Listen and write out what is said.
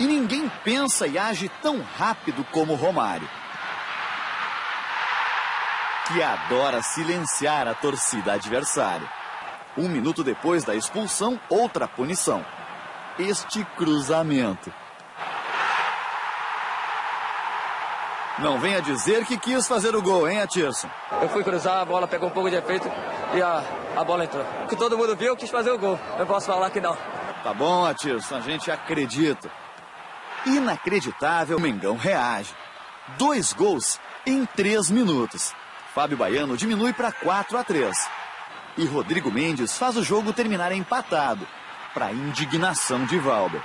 E ninguém pensa e age tão rápido como Romário. Que adora silenciar a torcida adversária. Um minuto depois da expulsão, outra punição. Este cruzamento. Não venha dizer que quis fazer o gol, hein, Atirson? Eu fui cruzar, a bola pegou um pouco de efeito e a, a bola entrou. Que todo mundo viu, eu quis fazer o gol. Eu posso falar que não. Tá bom, Atirson, a gente acredita. Inacreditável, o Mengão reage. Dois gols em três minutos. Fábio Baiano diminui para 4 a 3. E Rodrigo Mendes faz o jogo terminar empatado, para indignação de Valber.